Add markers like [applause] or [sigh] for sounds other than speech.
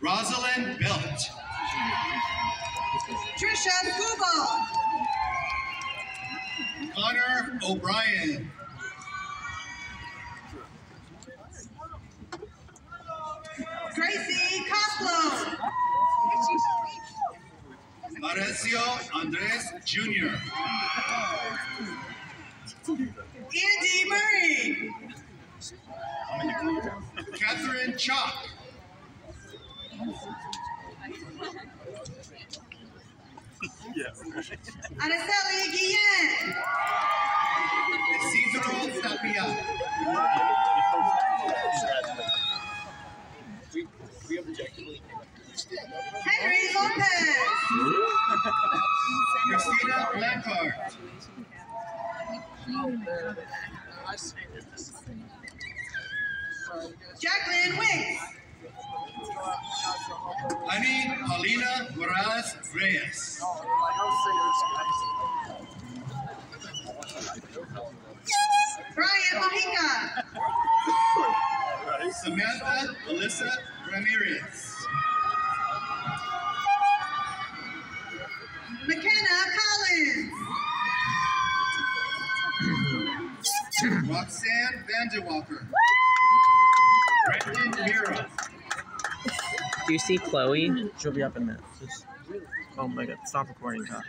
Rosalind Belt. Trisha Google. Connor O'Brien. Gracie Coslow. Mauricio Andres Jr. Andy Murray. Catherine Chalk. [laughs] Araceli Guillen. Isidro Tapia. Henry Lopez. Christina Blancard. Jacqueline Wicks. Ani Paulina Moraz Reyes. Brian Mojica. Samantha Alyssa Ramirez. McKenna Collins. Roxanne Vanderwalker. Do you see Chloe? She'll be up in minute. Just, oh my god, stop recording, Josh.